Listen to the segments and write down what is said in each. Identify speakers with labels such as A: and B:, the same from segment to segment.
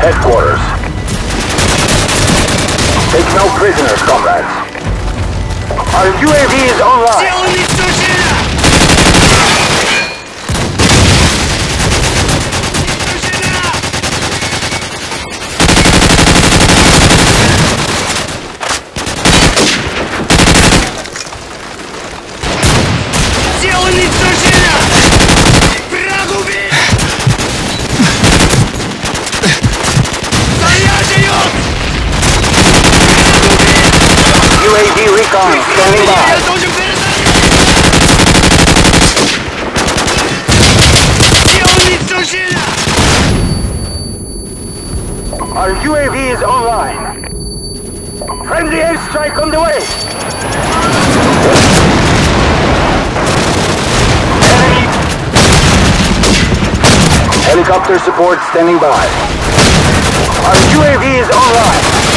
A: Headquarters. Take no prisoners, comrades. Our UAV is online. Our UAV is online. Friendly airstrike on the way! Enemy. Helicopter support standing by. Our UAV is online.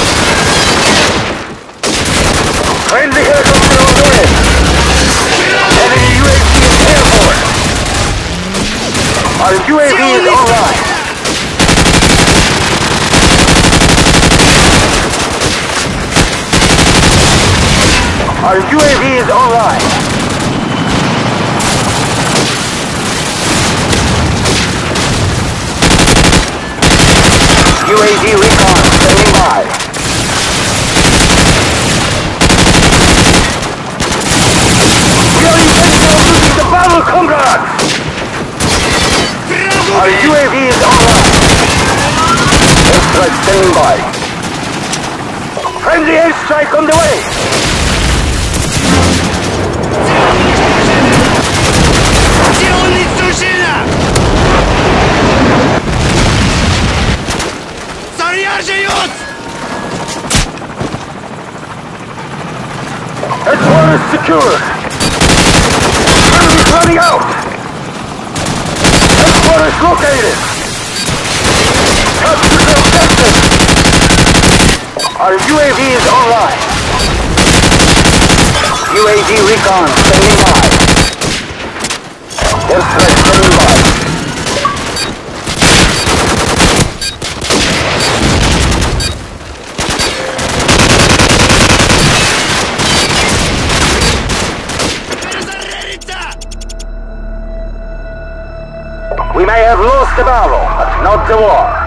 A: Our UAV is online. Our UAV is online. UAV recon standing by. We are intentional losing the battle, comrades! Our UAV is online. Airstrike standing by. Friendly airstrike on the way. Headquarters secure! Enemy running out! Headquarters located. Capture the objective. Our UAV is online. UAV recon standing by. Airstrike standing by. We may have lost the battle, but not the war.